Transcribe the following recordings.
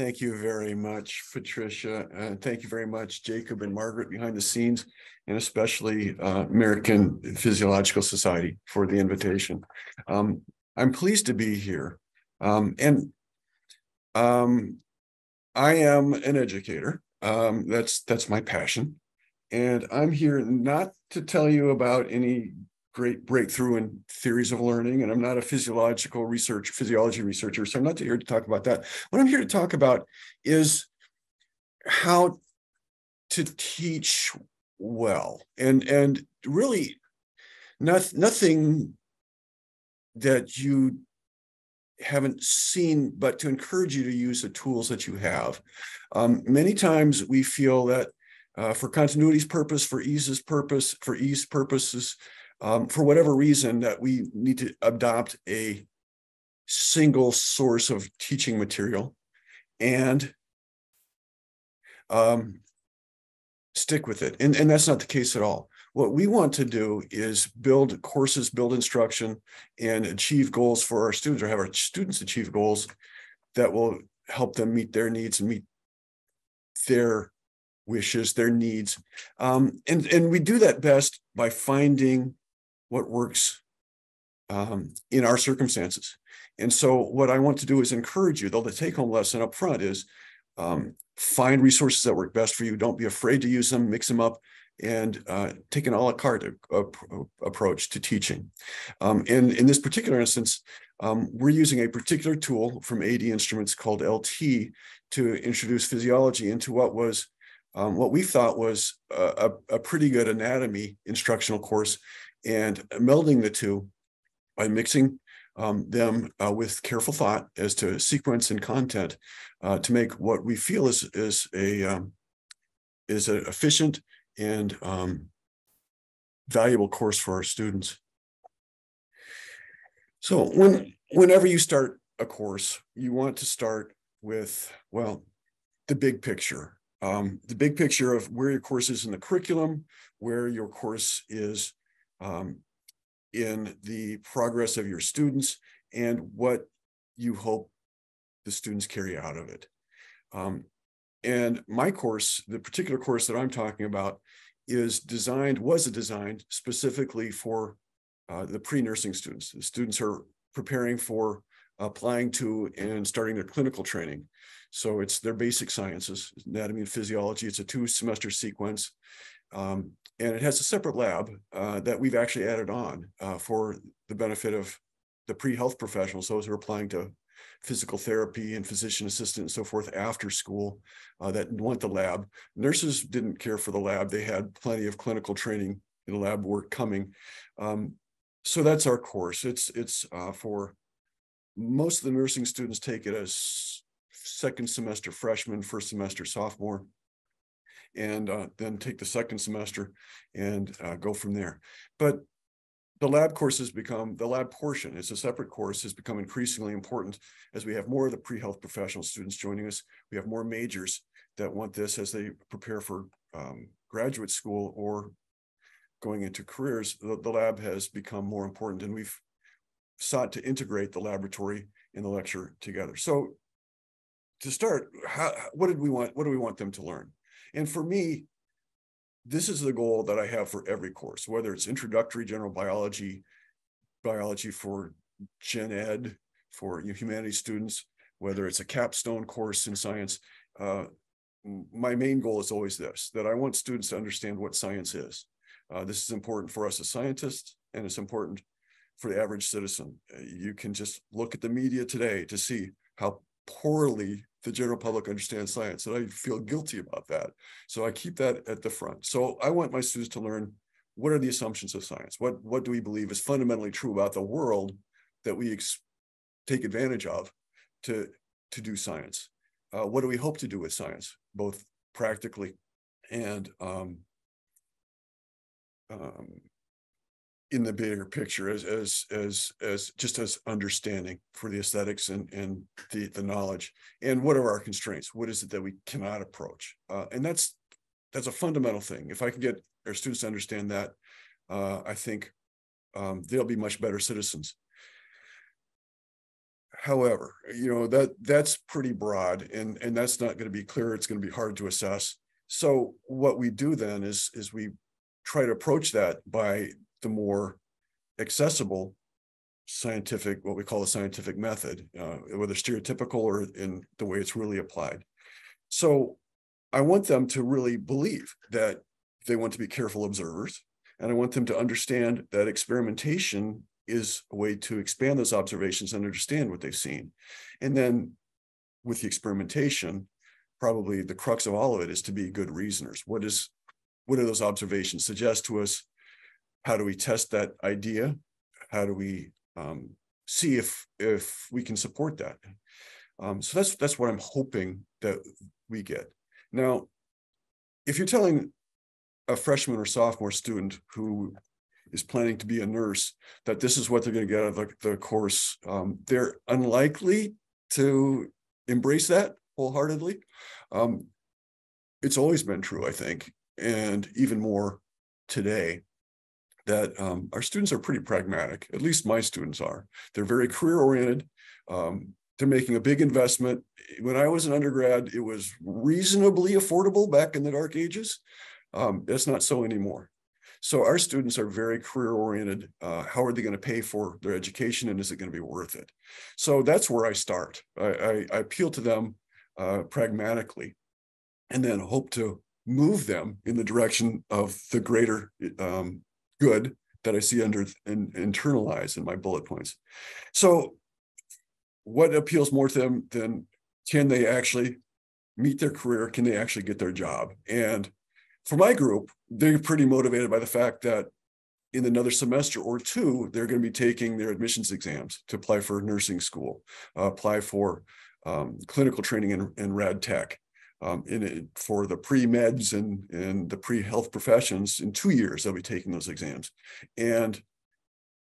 Thank you very much, Patricia. And thank you very much, Jacob and Margaret behind the scenes, and especially uh, American Physiological Society for the invitation. Um, I'm pleased to be here. Um, and um, I am an educator. Um, that's that's my passion. And I'm here not to tell you about any great breakthrough in theories of learning, and I'm not a physiological research, physiology researcher, so I'm not here to talk about that. What I'm here to talk about is how to teach well, and and really, not, nothing that you haven't seen, but to encourage you to use the tools that you have. Um, many times we feel that uh, for continuity's purpose, for ease's purpose, for ease purposes, um, for whatever reason, that we need to adopt a single source of teaching material and um, stick with it. And, and that's not the case at all. What we want to do is build courses, build instruction, and achieve goals for our students or have our students achieve goals that will help them meet their needs and meet their wishes, their needs. Um, and, and we do that best by finding what works um, in our circumstances. And so, what I want to do is encourage you, though the take home lesson up front is um, find resources that work best for you. Don't be afraid to use them, mix them up, and uh, take an a la carte approach to teaching. Um, and in this particular instance, um, we're using a particular tool from AD Instruments called LT to introduce physiology into what was um, what we thought was a, a, pretty good anatomy instructional course and melding the two by mixing um, them uh, with careful thought as to sequence and content uh, to make what we feel is is a um, is an efficient and um, valuable course for our students. So when whenever you start a course, you want to start with well the big picture, um, the big picture of where your course is in the curriculum, where your course is um, in the progress of your students and what you hope the students carry out of it. Um, and my course, the particular course that I'm talking about, is designed, was designed specifically for uh, the pre-nursing students. The students are preparing for applying to and starting their clinical training. So it's their basic sciences, anatomy and physiology. It's a two semester sequence. Um, and it has a separate lab uh, that we've actually added on uh, for the benefit of the pre-health professionals, those who are applying to physical therapy and physician assistant and so forth after school uh, that want the lab. Nurses didn't care for the lab. They had plenty of clinical training in lab work coming. Um, so that's our course. It's, it's uh, for most of the nursing students take it as second semester freshman, first semester sophomore and uh, then take the second semester and uh, go from there. But the lab courses become the lab portion it's a separate course has become increasingly important as we have more of the pre-health professional students joining us. We have more majors that want this as they prepare for um, graduate school or going into careers. The, the, lab has become more important and we've sought to integrate the laboratory and the lecture together. So to start how, what did we want what do we want them to learn and for me, this is the goal that I have for every course, whether it's introductory general biology, biology for gen ed, for humanities students, whether it's a capstone course in science. Uh, my main goal is always this, that I want students to understand what science is. Uh, this is important for us as scientists, and it's important for the average citizen. Uh, you can just look at the media today to see how poorly the general public understands science. And I feel guilty about that. So I keep that at the front. So I want my students to learn what are the assumptions of science? What, what do we believe is fundamentally true about the world that we take advantage of to, to do science? Uh, what do we hope to do with science, both practically and um, um, in the bigger picture as as as as just as understanding for the aesthetics and and the the knowledge. And what are our constraints? What is it that we cannot approach? Uh, and that's that's a fundamental thing. If i can get our students to understand that uh, i think um, they'll be much better citizens. However, you know, that that's pretty broad and, and that's not going to be clear. It's going to be hard to assess. So what we do then is, is we try to approach that by the more accessible scientific, what we call the scientific method, uh, whether stereotypical or in the way it's really applied. So I want them to really believe that they want to be careful observers. And I want them to understand that experimentation is a way to expand those observations and understand what they've seen. And then with the experimentation, probably the crux of all of it is to be good reasoners. What is what do those observations suggest to us? How do we test that idea? How do we um, see if if we can support that? Um, so that's that's what I'm hoping that we get. Now, if you're telling a freshman or sophomore student who is planning to be a nurse that this is what they're going to get out of the, the course, um, they're unlikely to embrace that wholeheartedly. Um, it's always been true, I think, and even more today that um, our students are pretty pragmatic. At least my students are. They're very career oriented. Um, they're making a big investment. When I was an undergrad, it was reasonably affordable back in the dark ages. Um, that's not so anymore. So our students are very career oriented. Uh, how are they going to pay for their education and is it going to be worth it? So that's where I start. I, I, I appeal to them uh, pragmatically and then hope to move them in the direction of the greater um, good that I see under and internalized in my bullet points. So what appeals more to them than can they actually meet their career? Can they actually get their job? And for my group, they're pretty motivated by the fact that in another semester or two, they're going to be taking their admissions exams to apply for nursing school, uh, apply for um, clinical training in, in rad tech, um, in it, for the pre-meds and, and the pre-health professions. In two years, they'll be taking those exams. And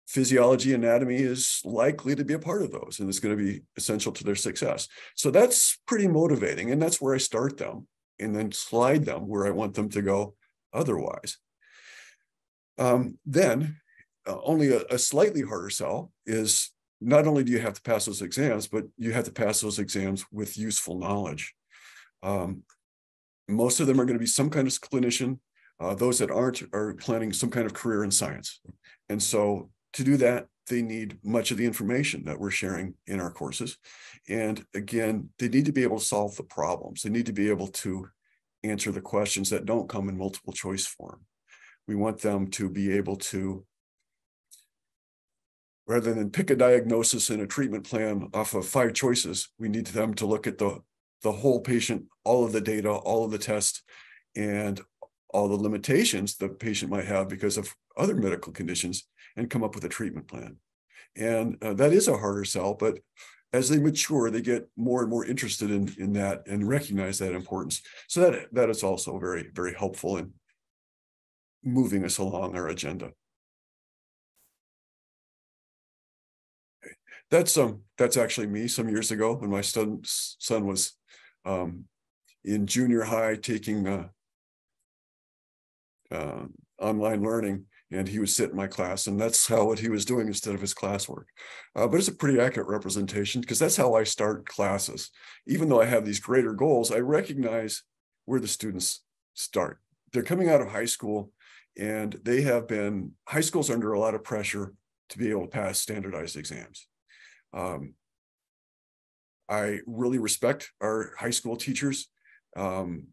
physiology anatomy is likely to be a part of those and it's going to be essential to their success so that's pretty motivating and that's where i start them and then slide them where I want them to go otherwise. Um, then uh, only a, a, slightly harder sell is not only do you have to pass those exams, but you have to pass those exams with useful knowledge. Um, most of them are going to be some kind of clinician. Uh, those that aren't are planning some kind of career in science. And so to do that, they need much of the information that we're sharing in our courses. And again, they need to be able to solve the problems. They need to be able to answer the questions that don't come in multiple choice form. We want them to be able to, rather than pick a diagnosis and a treatment plan off of five choices, we need them to look at the, the whole patient, all of the data, all of the tests, and all the limitations the patient might have because of other medical conditions and come up with a treatment plan. And uh, that is a harder sell, but as they mature, they get more and more interested in, in that and recognize that importance. So that, that is also very, very helpful in moving us along our agenda. That's um that's actually me some years ago when my son son was um, in junior high taking uh, uh, online learning and he would sit in my class and that's how what he was doing instead of his classwork. Uh, but it's a pretty accurate representation because that's how i start classes. Even though i have these greater goals i recognize where the students start. They're coming out of high school and they have been high schools are under a lot of pressure to be able to pass standardized exams. Um, i really respect our high school teachers um,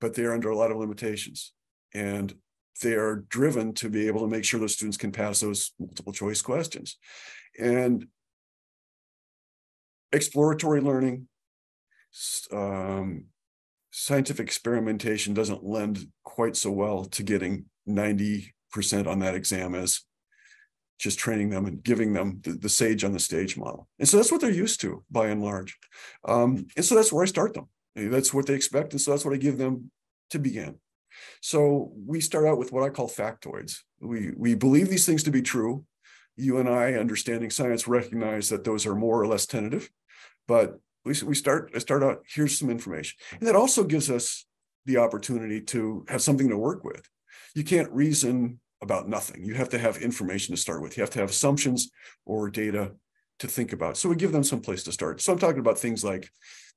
but they're under a lot of limitations and they are driven to be able to make sure those students can pass those multiple choice questions. And exploratory learning, um, scientific experimentation doesn't lend quite so well to getting 90% on that exam as just training them and giving them the, the, sage on the stage model. And so that's what they're used to by and large. Um, and so that's where I start them. That's what they expect. And so that's what I give them to begin. So we start out with what I call factoids. We, we believe these things to be true. You and I, understanding science, recognize that those are more or less tentative, but we, we start, start out, here's some information. And that also gives us the opportunity to have something to work with. You can't reason about nothing. You have to have information to start with. You have to have assumptions or data to think about. So we give them some place to start. So I'm talking about things like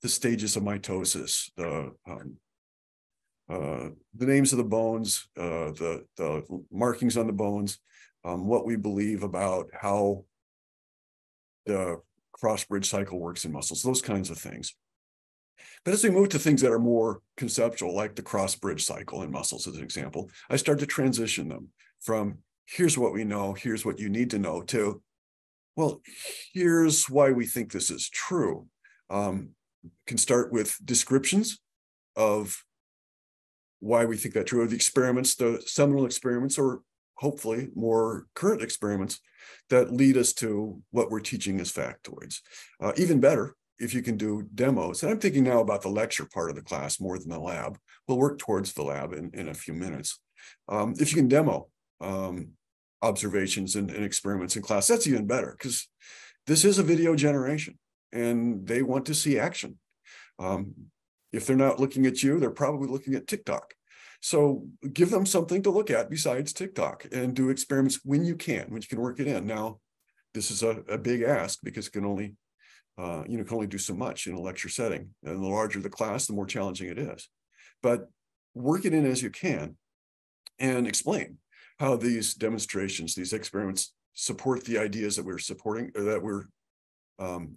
the stages of mitosis, the um, uh, the names of the bones, uh, the the markings on the bones, um, what we believe about how the cross bridge cycle works in muscles, those kinds of things. But as we move to things that are more conceptual, like the cross bridge cycle in muscles, as an example, I start to transition them from here's what we know, here's what you need to know, to well, here's why we think this is true. Um, can start with descriptions of why we think that true, or the experiments, the seminal experiments, or hopefully more current experiments that lead us to what we're teaching as factoids. Uh, even better, if you can do demos, and I'm thinking now about the lecture part of the class more than the lab. We'll work towards the lab in, in a few minutes. Um, if you can demo um, observations and, and experiments in class, that's even better because this is a video generation and they want to see action. Um, if they're not looking at you, they're probably looking at TikTok. So give them something to look at besides TikTok and do experiments when you can, when you can work it in. Now, this is a, a big ask because it can only, uh, you know, can only do so much in a lecture setting. And the larger the class, the more challenging it is. But work it in as you can and explain how these demonstrations, these experiments support the ideas that we're supporting or that we're um,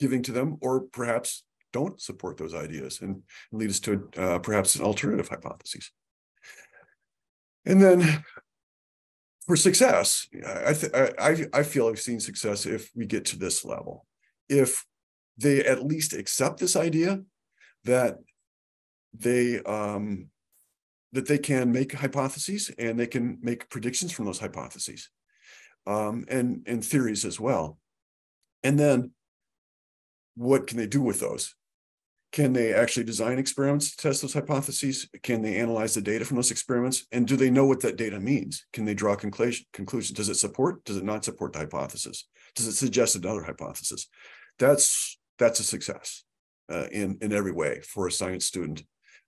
giving to them, or perhaps don't support those ideas and lead us to uh, perhaps an alternative hypothesis. And then for success, I, I, I feel I've seen success if we get to this level. If they at least accept this idea that they um, that they can make hypotheses and they can make predictions from those hypotheses um, and and theories as well. And then what can they do with those? Can they actually design experiments to test those hypotheses? Can they analyze the data from those experiments? And do they know what that data means? Can they draw conclusion, conclusions? Does it support? Does it not support the hypothesis? Does it suggest another hypothesis? That's that's a success uh, in in every way for a science student,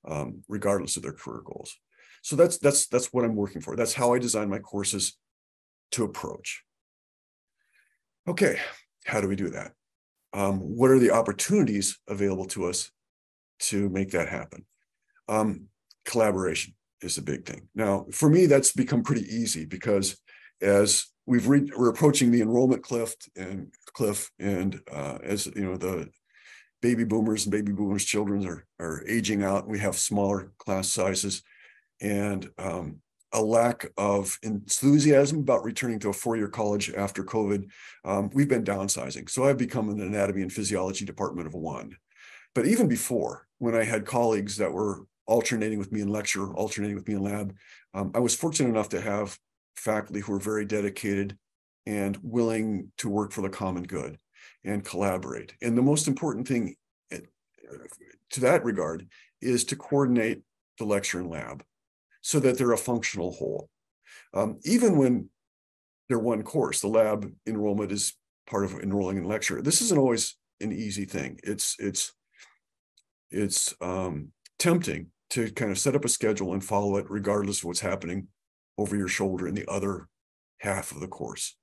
um, regardless of their career goals. So that's that's that's what I'm working for. That's how I design my courses to approach. Okay, how do we do that? um, what are the opportunities available to us to make that happen? Um, collaboration is a big thing. Now, for me, that's become pretty easy because as we've re- we're approaching the enrollment cliff and cliff, and uh, as you know, the baby boomers and baby boomers' children are are aging out. We have smaller class sizes, and um, a lack of enthusiasm about returning to a four-year college after COVID, um, we've been downsizing. So I've become an anatomy and physiology department of one. But even before, when I had colleagues that were alternating with me in lecture, alternating with me in lab, um, I was fortunate enough to have faculty who were very dedicated and willing to work for the common good and collaborate. And the most important thing eh, to that regard is to coordinate the lecture and lab so that they're a functional whole. Um, even when they're one course, the lab enrollment is part of enrolling in lecture. This isn't always an easy thing. It's it's it's um, tempting to kind of set up a schedule and follow it regardless of what's happening over your shoulder in the other half of the course.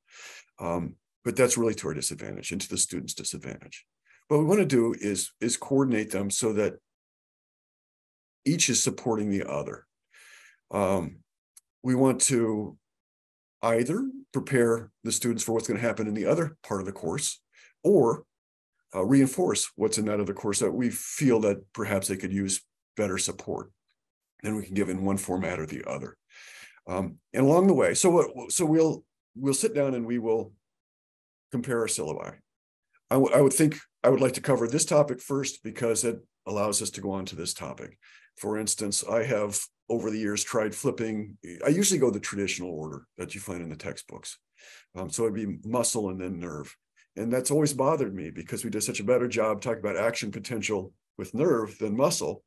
Um, but that's really to our disadvantage and to the student's disadvantage. What we want to do is is coordinate them so that each is supporting the other. Um, we want to either prepare the students for what's going to happen in the other part of the course or uh, reinforce what's in that other course that we feel that perhaps they could use better support and we can give in one format or the other um, and along the way so what so we'll we'll sit down and we will compare syllabi I, w- I would think i would like to cover this topic first because it allows us to go on to this topic for instance i have over the years tried flipping. I usually go the traditional order that you find in the textbooks. Um, so it'd be muscle and then nerve. And that's always bothered me because we did such a better job talking about action potential with nerve than muscle,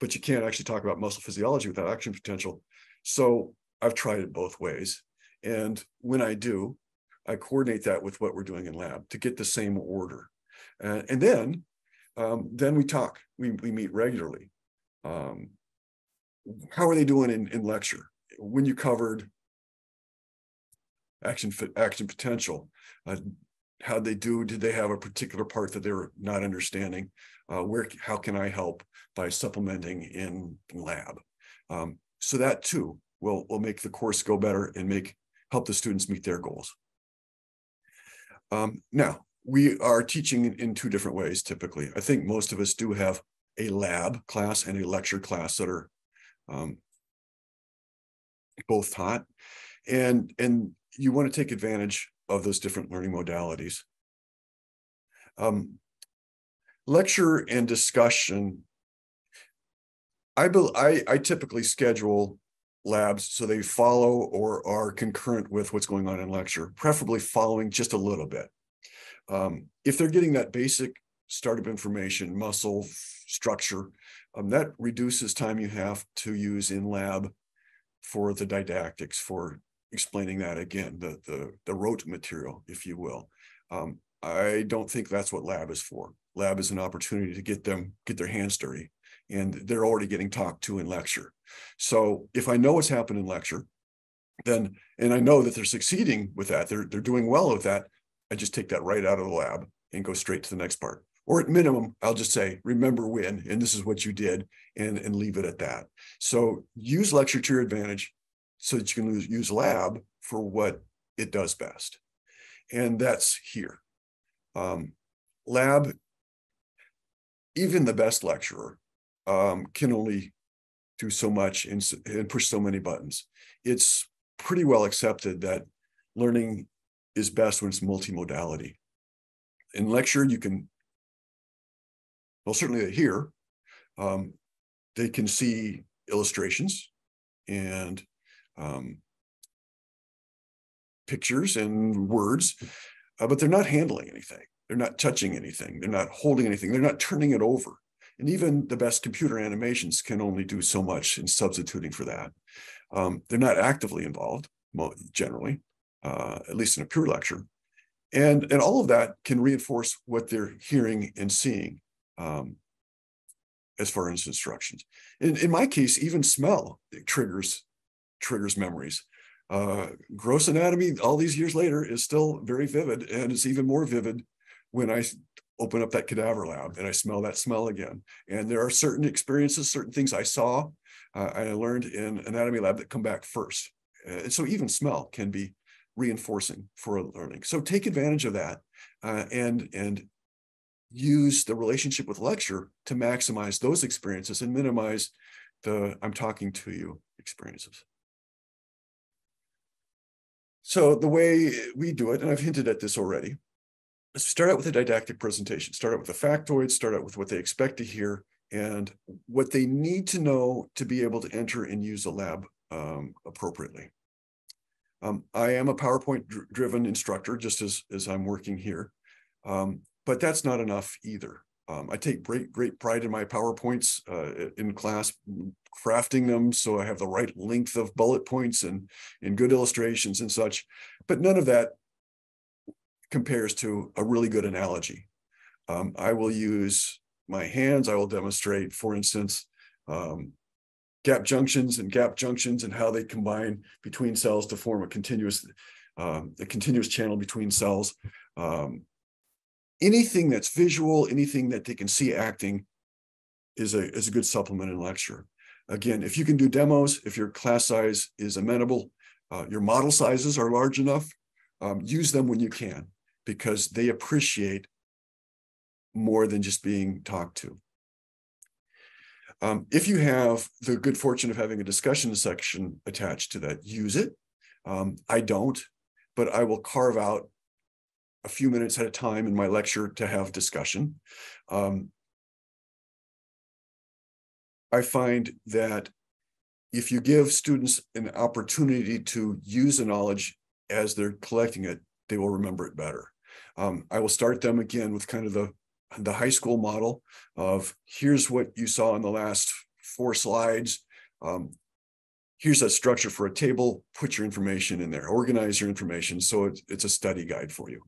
but you can't actually talk about muscle physiology without action potential. So I've tried it both ways. And when I do, I coordinate that with what we're doing in lab to get the same order. Uh, and then, um, then we talk, we, we meet regularly. Um, how are they doing in, in lecture? When you covered action action potential, uh, how'd they do? Did they have a particular part that they were not understanding? Uh, where, how can I help by supplementing in, lab? Um, so that too will, will make the course go better and make, help the students meet their goals. Um, now, we are teaching in two different ways typically. I think most of us do have a lab class and a lecture class that are um, both taught. And, and you want to take advantage of those different learning modalities. Um, lecture and discussion, I, I, I typically schedule labs so they follow or are concurrent with what's going on in lecture, preferably following just a little bit. Um, if they're getting that basic startup information, muscle structure, um, that reduces time you have to use in lab for the didactics, for explaining that again, the the the rote material, if you will. Um, I don't think that's what lab is for. Lab is an opportunity to get them get their hands dirty, and they're already getting talked to in lecture. So if I know what's happened in lecture, then and I know that they're succeeding with that, they're they're doing well with that. I just take that right out of the lab and go straight to the next part. Or at minimum, I'll just say, remember when, and this is what you did, and, and leave it at that. So use lecture to your advantage so that you can use lab for what it does best. And that's here. Um, lab, even the best lecturer um, can only do so much and, and push so many buttons. It's pretty well accepted that learning is best when it's multimodality. In lecture, you can, well, certainly here, um, they can see illustrations and um, pictures and words, uh, but they're not handling anything. They're not touching anything. They're not holding anything. They're not turning it over. And even the best computer animations can only do so much in substituting for that. Um, they're not actively involved, generally, uh, at least in a pure lecture. And, and all of that can reinforce what they're hearing and seeing um, as far as instructions. In, in my case, even smell triggers triggers memories. Uh, gross anatomy, all these years later, is still very vivid, and it's even more vivid when I open up that cadaver lab and I smell that smell again. And there are certain experiences, certain things I saw, uh, I learned in anatomy lab that come back first. Uh, so even smell can be reinforcing for learning. So take advantage of that uh, and and use the relationship with lecture to maximize those experiences and minimize the I'm talking to you experiences. So the way we do it, and I've hinted at this already, start out with a didactic presentation. Start out with the factoids, start out with what they expect to hear and what they need to know to be able to enter and use a lab um, appropriately. Um, I am a PowerPoint dr driven instructor, just as, as I'm working here, um, but that's not enough either. Um, I take great, great pride in my PowerPoints uh, in class, crafting them so I have the right length of bullet points and, and good illustrations and such. But none of that compares to a really good analogy. Um, I will use my hands. I will demonstrate, for instance, um, gap junctions and gap junctions and how they combine between cells to form a continuous, um, a continuous channel between cells. Um, anything that's visual, anything that they can see acting is a, is a good supplement in lecture. Again, if you can do demos, if your class size is amenable, uh, your model sizes are large enough, um, use them when you can because they appreciate more than just being talked to. Um, if you have the good fortune of having a discussion section attached to that, use it. Um, I don't, but I will carve out a few minutes at a time in my lecture to have discussion. Um, I find that if you give students an opportunity to use the knowledge as they're collecting it, they will remember it better. Um, I will start them again with kind of the, the high school model of here's what you saw in the last four slides. Um, here's a structure for a table, put your information in there, organize your information so it's, it's a study guide for you.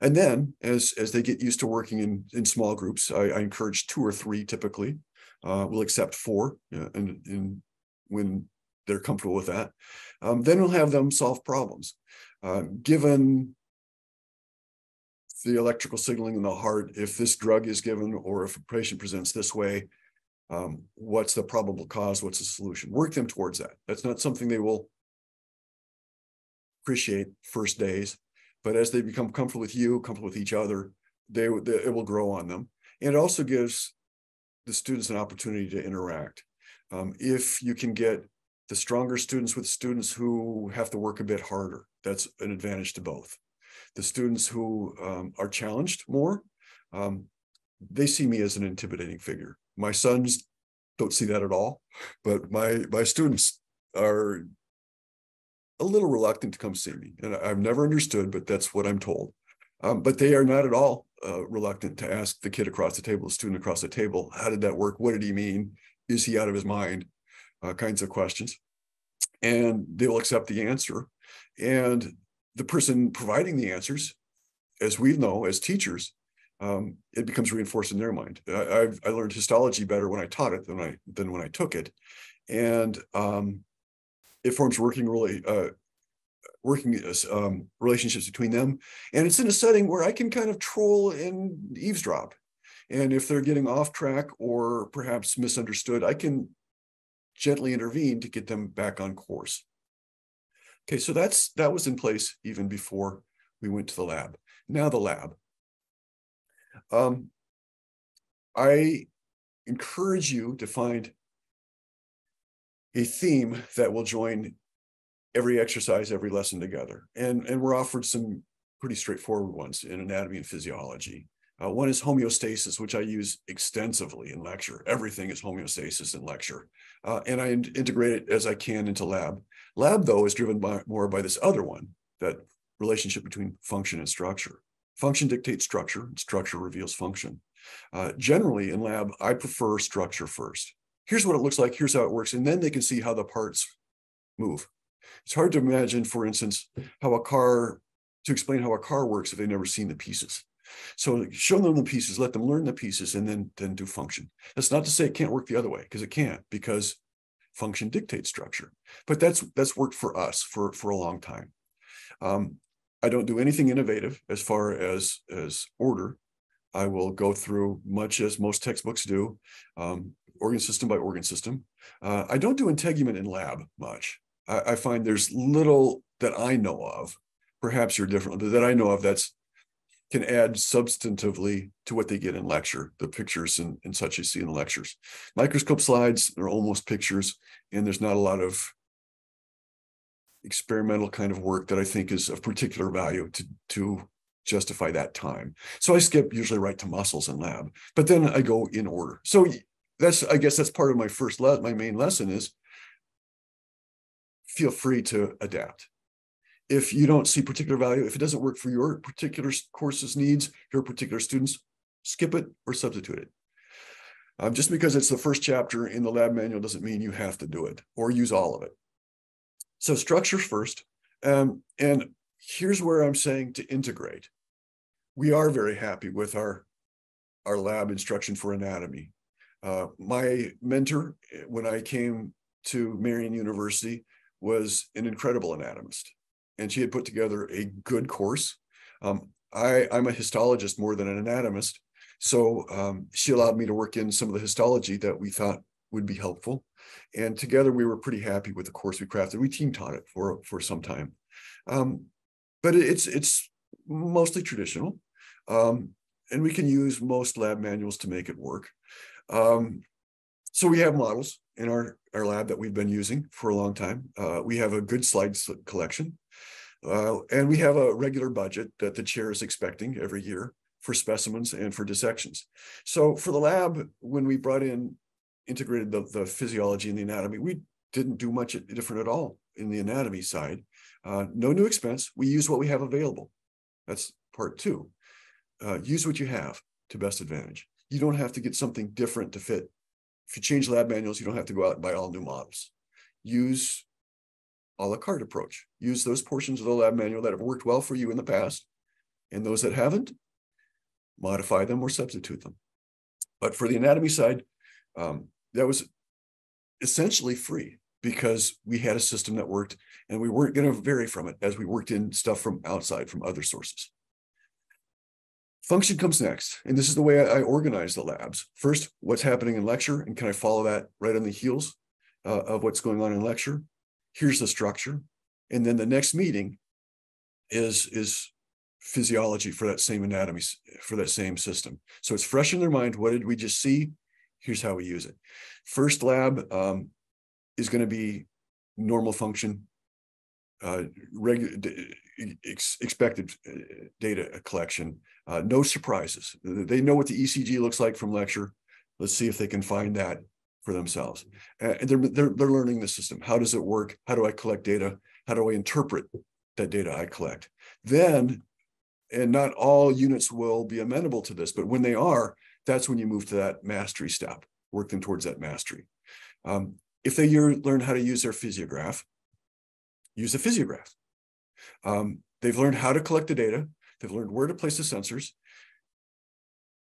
And then as, as they get used to working in, in small groups, I, I encourage two or three typically. Uh, we'll accept four uh, and, and when they're comfortable with that. Um, then we'll have them solve problems. Uh, given the electrical signaling in the heart, if this drug is given or if a patient presents this way, um, what's the probable cause? What's the solution? Work them towards that. That's not something they will appreciate first days, but as they become comfortable with you, comfortable with each other, they, they it will grow on them. And it also gives the students an opportunity to interact. Um, if you can get the stronger students with students who have to work a bit harder, that's an advantage to both. The students who um, are challenged more, um, they see me as an intimidating figure. My sons don't see that at all, but my my students are a little reluctant to come see me, and I've never understood, but that's what I'm told. Um, but they are not at all uh, reluctant to ask the kid across the table, the student across the table, how did that work? What did he mean? Is he out of his mind? Uh, kinds of questions. And they will accept the answer. And the person providing the answers, as we know as teachers, um, it becomes reinforced in their mind. I, I've, I learned histology better when I taught it than I than when I took it, and um, it forms working really uh, working um, relationships between them. And it's in a setting where I can kind of troll and eavesdrop. And if they're getting off track or perhaps misunderstood, I can gently intervene to get them back on course. Okay, so that's that was in place even before we went to the lab. Now the lab. Um, I encourage you to find a theme that will join every exercise, every lesson together. And, and we're offered some pretty straightforward ones in anatomy and physiology. Uh, one is homeostasis, which I use extensively in lecture. Everything is homeostasis in lecture. Uh, and I in integrate it as I can into lab. Lab, though, is driven by, more by this other one, that relationship between function and structure. Function dictates structure, and structure reveals function. Uh, generally, in lab, I prefer structure first. Here's what it looks like, here's how it works, and then they can see how the parts move. It's hard to imagine, for instance, how a car, to explain how a car works if they've never seen the pieces. So show them the pieces, let them learn the pieces, and then, then do function. That's not to say it can't work the other way, because it can't, because function dictates structure. But that's that's worked for us for, for a long time. Um, I don't do anything innovative as far as, as order. I will go through much as most textbooks do, um, organ system by organ system. Uh, I don't do integument in lab much. I, I find there's little that I know of, perhaps you're different, but that I know of that's can add substantively to what they get in lecture, the pictures and, and such you see in the lectures. Microscope slides are almost pictures, and there's not a lot of experimental kind of work that I think is of particular value to, to justify that time. So I skip usually right to muscles and lab, but then I go in order. So that's, I guess that's part of my first, le- my main lesson is feel free to adapt. If you don't see particular value, if it doesn't work for your particular course's needs, your particular students, skip it or substitute it. Um, just because it's the first chapter in the lab manual doesn't mean you have to do it or use all of it. So structure first. Um, and here's where I'm saying to integrate. We are very happy with our, our lab instruction for anatomy. Uh, my mentor, when I came to Marian University, was an incredible anatomist, and she had put together a good course. Um, I, I'm a histologist more than an anatomist, so um, she allowed me to work in some of the histology that we thought would be helpful. And together we were pretty happy with the course we crafted. We team taught it for, for some time. Um, but it's, it's mostly traditional. Um, and we can use most lab manuals to make it work. Um, so we have models in our, our lab that we've been using for a long time. Uh, we have a good slides collection. Uh, and we have a regular budget that the chair is expecting every year for specimens and for dissections. So for the lab, when we brought in, integrated the, the physiology and the anatomy, we didn't do much different at all in the anatomy side. Uh, no new expense. We use what we have available. That's part two. Uh, use what you have to best advantage. You don't have to get something different to fit if you change lab manuals, you don't have to go out and buy all new models. Use a la carte approach. Use those portions of the lab manual that have worked well for you in the past, and those that haven't, modify them or substitute them. But for the anatomy side, um, that was essentially free because we had a system that worked and we weren't going to vary from it as we worked in stuff from outside from other sources. Function comes next. And this is the way I, I organize the labs. First, what's happening in lecture? And can I follow that right on the heels uh, of what's going on in lecture? Here's the structure. And then the next meeting is, is physiology for that same anatomy, for that same system. So it's fresh in their mind. What did we just see? Here's how we use it. First lab um, is going to be normal function, uh, regular ex expected uh, data collection. Uh, no surprises. They know what the ECG looks like from lecture. Let's see if they can find that for themselves. And they're, they're, they're learning the system. How does it work? How do I collect data? How do I interpret that data I collect? Then, and not all units will be amenable to this, but when they are, that's when you move to that mastery step, working towards that mastery. Um, if they learn how to use their physiograph, use a physiograph. Um, they've learned how to collect the data. They've learned where to place the sensors.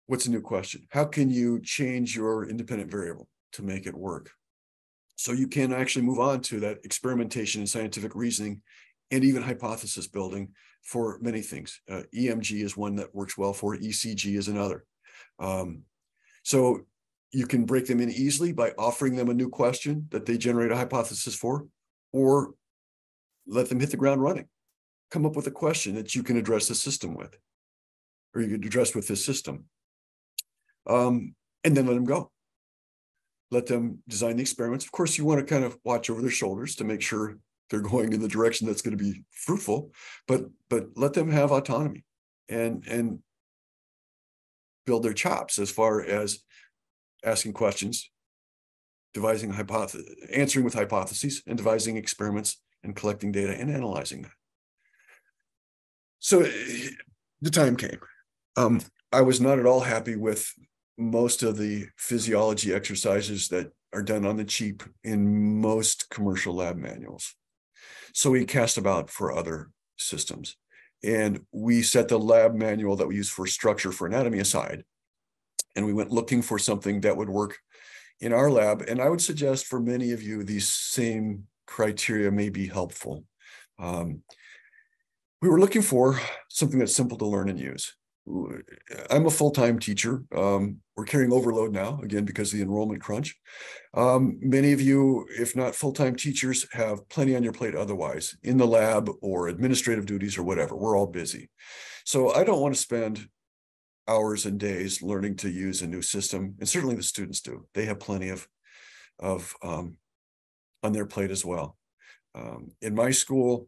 What's a new question? How can you change your independent variable to make it work? So you can actually move on to that experimentation and scientific reasoning and even hypothesis building for many things. Uh, EMG is one that works well for ECG is another. Um, so you can break them in easily by offering them a new question that they generate a hypothesis for, or let them hit the ground running come up with a question that you can address the system with, or you can address with this system. Um, and then let them go. Let them design the experiments. Of course, you want to kind of watch over their shoulders to make sure they're going in the direction that's going to be fruitful, but but let them have autonomy and and build their chops as far as asking questions, devising hypothesis, answering with hypotheses, and devising experiments and collecting data and analyzing that. So the time came. Um, I was not at all happy with most of the physiology exercises that are done on the cheap in most commercial lab manuals. So we cast about for other systems. And we set the lab manual that we use for structure for anatomy aside. And we went looking for something that would work in our lab. And I would suggest for many of you, these same criteria may be helpful. Um, we were looking for something that's simple to learn and use. I'm a full-time teacher. Um, we're carrying overload now, again, because of the enrollment crunch. Um, many of you, if not full-time teachers, have plenty on your plate otherwise, in the lab or administrative duties or whatever. We're all busy. So I don't want to spend hours and days learning to use a new system, and certainly the students do. They have plenty of, of um, on their plate as well. Um, in my school,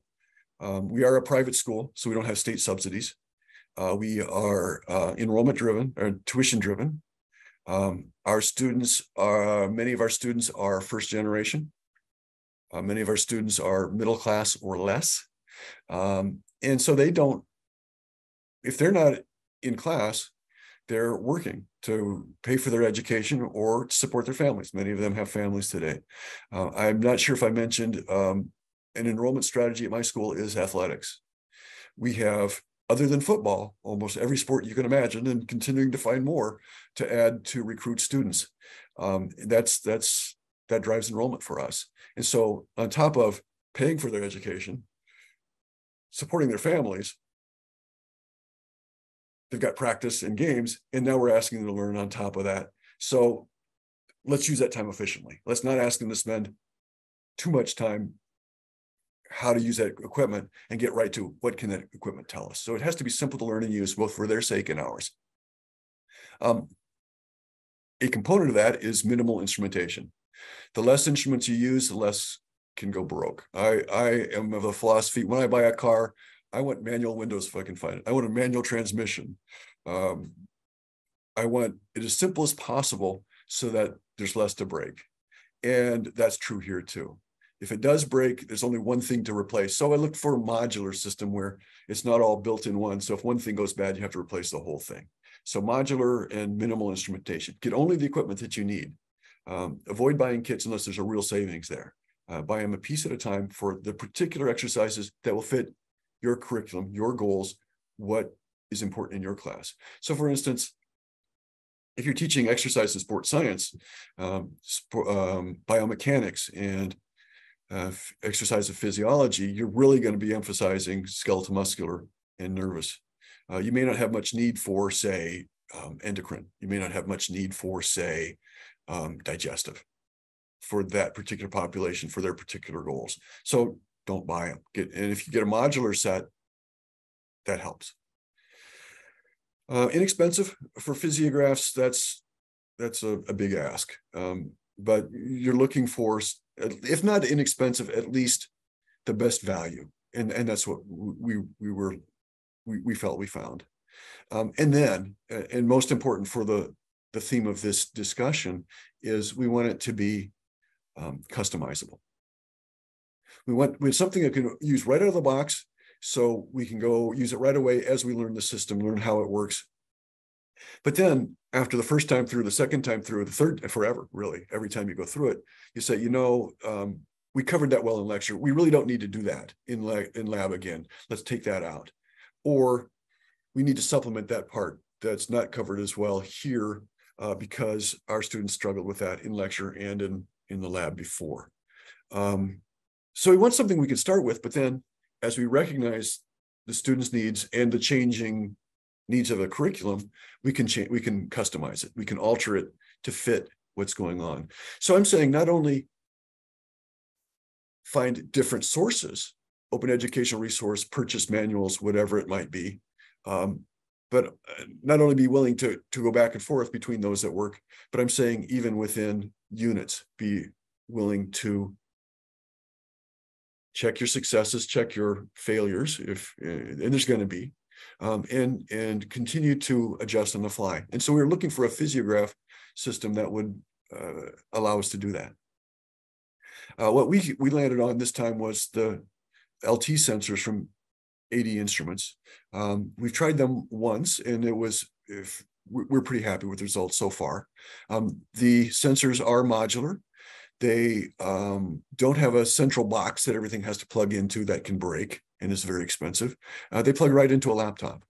um, we are a private school, so we don't have state subsidies. Uh, we are uh, enrollment driven or tuition driven. Um, our students are, many of our students are first generation. Uh, many of our students are middle class or less. Um, and so they don't, if they're not in class, they're working to pay for their education or support their families. Many of them have families today. Uh, I'm not sure if I mentioned um, an enrollment strategy at my school is athletics. We have, other than football, almost every sport you can imagine, and continuing to find more to add to recruit students. Um, that's that's that drives enrollment for us. And so, on top of paying for their education, supporting their families, they've got practice and games, and now we're asking them to learn on top of that. So let's use that time efficiently. Let's not ask them to spend too much time how to use that equipment and get right to what can that equipment tell us. So it has to be simple to learn and use both for their sake and ours. Um, a component of that is minimal instrumentation. The less instruments you use, the less can go broke. I, I am of the philosophy, when I buy a car, I want manual windows if I can find it. I want a manual transmission. Um, I want it as simple as possible so that there's less to break. And that's true here too. If it does break, there's only one thing to replace. So I looked for a modular system where it's not all built in one. So if one thing goes bad, you have to replace the whole thing. So modular and minimal instrumentation. Get only the equipment that you need. Um, avoid buying kits unless there's a real savings there. Uh, buy them a piece at a time for the particular exercises that will fit your curriculum, your goals, what is important in your class. So for instance, if you're teaching exercise and sports science, um, um, biomechanics and uh, exercise of physiology, you're really going to be emphasizing skeletal muscular and nervous Uh, you may not have much need for, say, um, endocrine. You may not have much need for, say, um, digestive for that particular population for their particular goals. So don't buy them. Get and if you get a modular set, that helps. Uh, inexpensive for physiographs. That's that's a, a big ask. Um, but you're looking for, if not inexpensive, at least the best value, and and that's what we we were we, we felt we found. Um, and then, and most important for the the theme of this discussion is we want it to be um, customizable. We want, we something that can use right out of the box so we can go use it right away as we learn the system, learn how it works. But then after the first time through, the second time through, the third, forever, really, every time you go through it, you say, you know, um, we covered that well in lecture. We really don't need to do that in, la- in lab again. Let's take that out. Or we need to supplement that part that's not covered as well here uh, because our students struggled with that in lecture and in in the lab before. Um, so we want something we can start with, but then as we recognize the students' needs and the changing needs of a curriculum, we can change, we can customize it, we can alter it to fit what's going on. So I'm saying not only find different sources, open educational resource, purchase manuals, whatever it might be, um, but uh, not only be willing to to go back and forth between those that work, but I'm saying even within units, be willing to check your successes, check your failures, if uh, and there's going to be, um, and and continue to adjust on the fly. And so we were looking for a physiograph system that would uh, allow us to do that. Uh, what we we landed on this time was the LT sensors from ADInstruments. Um, we've tried them once, and it was if we're pretty happy with the results so far. Um, the sensors are modular. They um, don't have a central box that everything has to plug into that can break and is very expensive. Uh, they plug right into a laptop.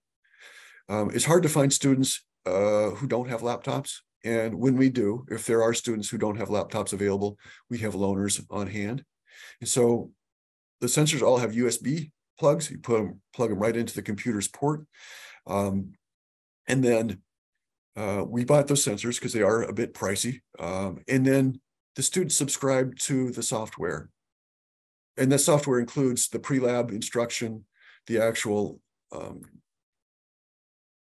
Um, it's hard to find students uh, who don't have laptops. And when we do, if there are students who don't have laptops available, we have loaners on hand. And so the sensors all have USB plugs. You put them, plug them right into the computer's port. Um, and then uh, we bought those sensors because they are a bit pricey. Um, and then the students subscribe to the software. And that software includes the pre-lab instruction, the actual um,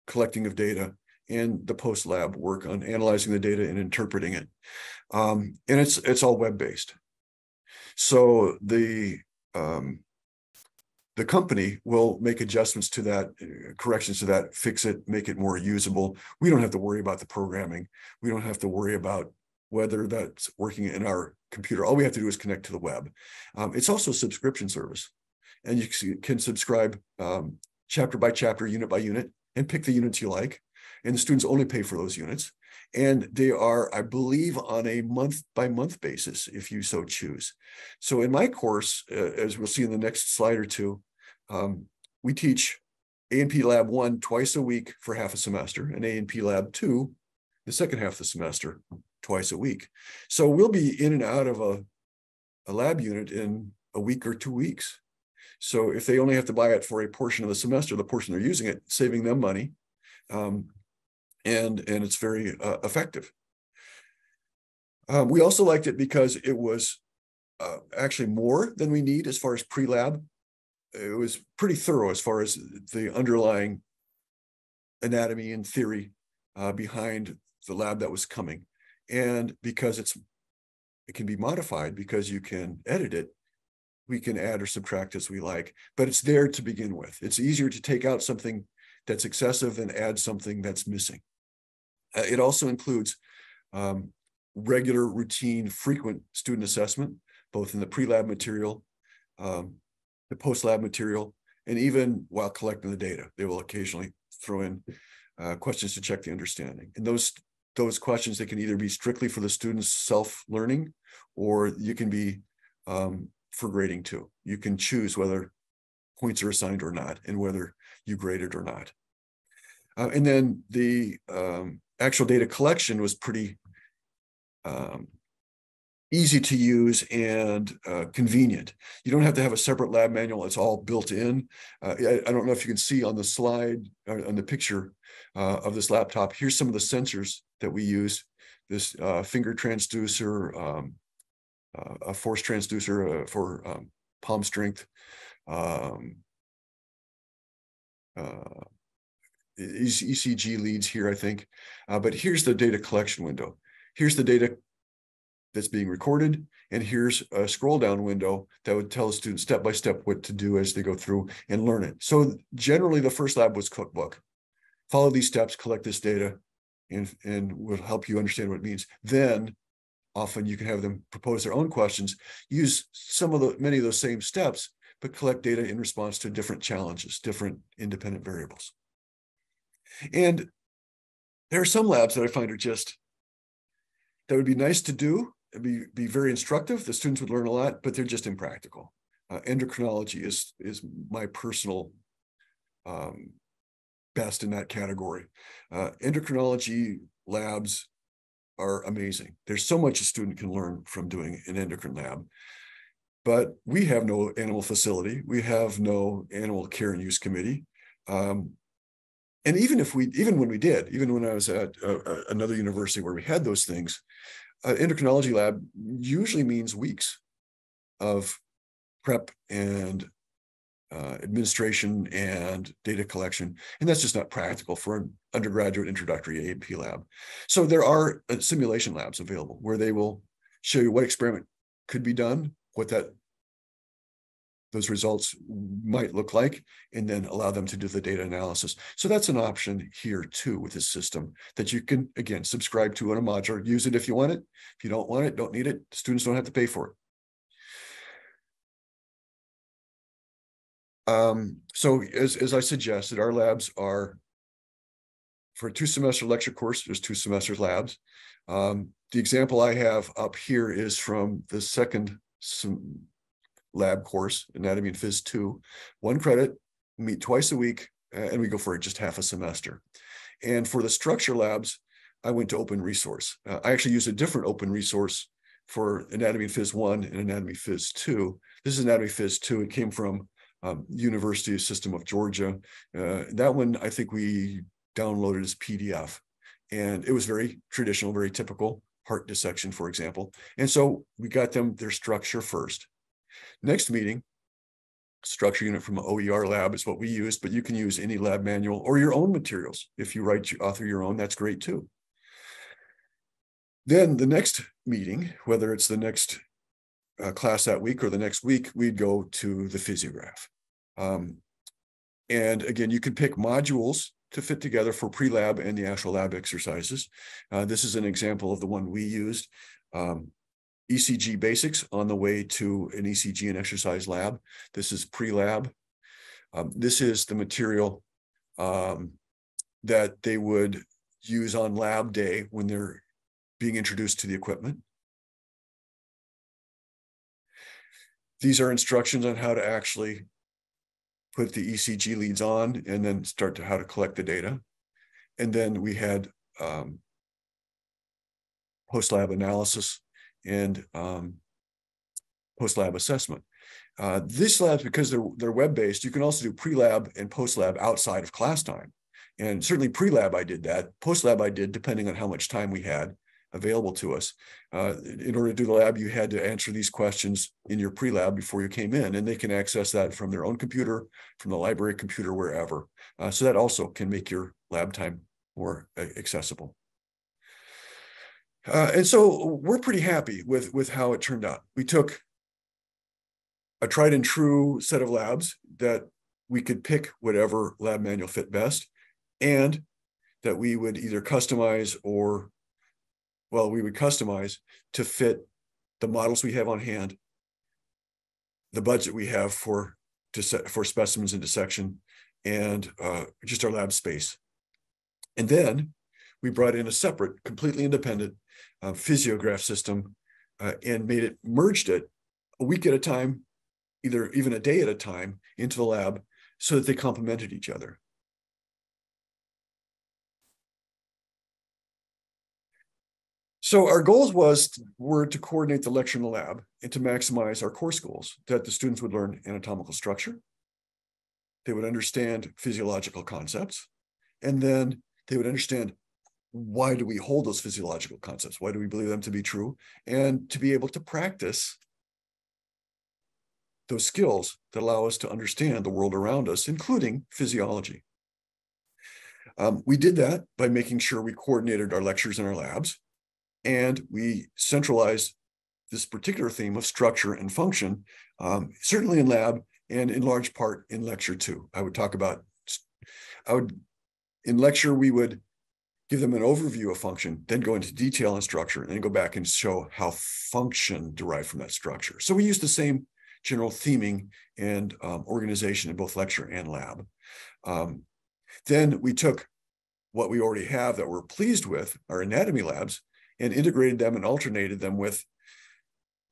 collecting of data, and the post-lab work on analyzing the data and interpreting it. Um, and it's it's all web-based. So the um, the company will make adjustments to that, uh, corrections to that, fix it, make it more usable. We don't have to worry about the programming. We don't have to worry about whether that's working in our computer. All we have to do is connect to the web. Um, it's also a subscription service, and you can subscribe um, chapter by chapter, unit by unit, and pick the units you like. And the students only pay for those units. And they are, I believe, on a month by month basis, if you so choose. So in my course, uh, as we'll see in the next slide or two, um, we teach A&P Lab 1 twice a week for half a semester and A&P Lab 2 the second half of the semester twice a week. So we'll be in and out of a, a lab unit in a week or two weeks. So if they only have to buy it for a portion of the semester, the portion they're using it, saving them money, um, and and it's very uh, effective. Um, we also liked it because it was uh, actually more than we need as far as pre-lab. It was pretty thorough as far as the underlying anatomy and theory uh, behind the lab that was coming, and because it's it can be modified because you can edit it we can add or subtract as we like, but it's there to begin with. It's easier to take out something that's excessive than add something that's missing. Uh, it also includes um, regular, routine, frequent student assessment, both in the pre-lab material, um, the post-lab material, and even while collecting the data. They will occasionally throw in uh, questions to check the understanding. And those those questions, they can either be strictly for the student's self-learning, or you can be um, for grading too. You can choose whether points are assigned or not, and whether you grade it or not. Uh, and then the um, actual data collection was pretty um, easy to use and uh, convenient. You don't have to have a separate lab manual. It's all built in. Uh, I, I, don't know if you can see on the slide, uh, on the picture uh, of this laptop, here's some of the sensors that we use. This uh, finger transducer, um, uh, a force transducer for um, palm strength, um, ECG leads here, I think. but here's the data collection window. Here's the data that's being recorded. And here's a scroll down window that would tell the student step by step what to do as they go through and learn it. So generally the first lab was cookbook. Follow these steps, collect this data, and, and will help you understand what it means. Then often you can have them propose their own questions, use some of the many of those same steps, but collect data in response to different challenges, different independent variables. And there are some labs that I find are just that would be nice to do be, be very instructive. The students would learn a lot, but they're just impractical. Uh, endocrinology is, is my personal um, best in that category. Uh, endocrinology labs are amazing. There's so much a student can learn from doing an endocrine lab. But we have no animal facility. We have no animal care and use committee. Um, and even if we, even when we did, even when I was at uh, uh another university where we had those things, an endocrinology lab usually means weeks of prep and uh, administration and data collection. And that's just not practical for an undergraduate introductory A&P lab. So there are uh, simulation labs available where they will show you what experiment could be done, what that those results might look like, and then allow them to do the data analysis. So that's an option here too with this system that you can, again, subscribe to on a module, use it if you want it. If you don't want it, don't need it, students don't have to pay for it. Um, so as, as I suggested, our labs are for a two semester lecture course, there's two semesters labs. Um, the example I have up here is from the second sem lab course, Anatomy and Phys 2, one credit, meet twice a week, and we go for just half a semester. And for the structure labs, I went to open resource. Uh, I actually used a different open resource for Anatomy and Phys 1 and Anatomy Phys 2. This is Anatomy Phys 2. It came from um, University System of Georgia. Uh, that one, I think we downloaded as PDF. And it was very traditional, very typical heart dissection, for example. And so we got them their structure first. Next meeting, structure unit from OER lab is what we use, but you can use any lab manual or your own materials. If you write, author your own, that's great too. Then the next meeting, whether it's the next uh, class that week or the next week, we'd go to the physiograph. Um, and again, you can pick modules to fit together for pre-lab and the actual lab exercises. Uh, this is an example of the one we used. Um, ECG basics on the way to an ECG and exercise lab. This is pre-lab. Um, this is the material um, that they would use on lab day when they're being introduced to the equipment. These are instructions on how to actually put the ECG leads on and then start to how to collect the data. And then we had um, post-lab analysis and um, post-lab assessment. Uh, these labs, because they're, they're web-based, you can also do pre-lab and post-lab outside of class time. And certainly pre-lab, I did that. Post-lab, I did, depending on how much time we had available to us. Uh, in order to do the lab, you had to answer these questions in your pre-lab before you came in, and they can access that from their own computer, from the library computer, wherever. Uh, so that also can make your lab time more uh, accessible. Uh, and so we're pretty happy with, with how it turned out. We took a tried and true set of labs that we could pick whatever lab manual fit best and that we would either customize or, well, we would customize to fit the models we have on hand, the budget we have for, for specimens and dissection, and uh, just our lab space. And then we brought in a separate, completely independent uh, physiograph system uh, and made it, merged it a week at a time, either even a day at a time into the lab so that they complemented each other. So our goals was were to coordinate the lecture in the lab and to maximize our course goals that the students would learn anatomical structure, they would understand physiological concepts, and then they would understand why do we hold those physiological concepts? Why do we believe them to be true? And to be able to practice those skills that allow us to understand the world around us, including physiology. Um, we did that by making sure we coordinated our lectures in our labs, and we centralized this particular theme of structure and function, um, certainly in lab and in large part in lecture two. I would talk about, I would, in lecture, we would give them an overview of function, then go into detail and structure, and then go back and show how function derived from that structure. So we use the same general theming and um, organization in both lecture and lab. Um, then we took what we already have that we're pleased with, our anatomy labs, and integrated them and alternated them with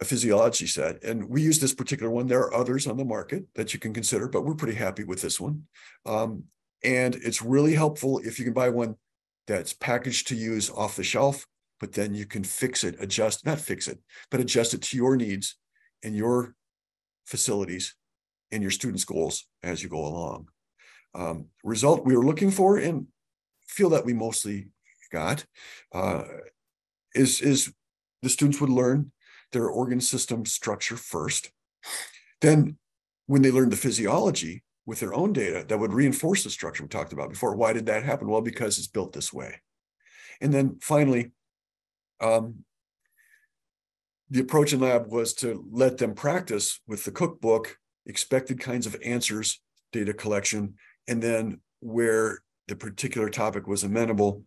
a physiology set. And we use this particular one. There are others on the market that you can consider, but we're pretty happy with this one. Um, and it's really helpful if you can buy one that's packaged to use off the shelf, but then you can fix it, adjust, not fix it, but adjust it to your needs and your facilities and your students' goals as you go along. Um, result we were looking for and feel that we mostly got uh, is, is the students would learn their organ system structure first. Then when they learned the physiology, with their own data that would reinforce the structure we talked about before. Why did that happen? Well, because it's built this way. And then finally, um, the approach in lab was to let them practice with the cookbook, expected kinds of answers, data collection, and then where the particular topic was amenable,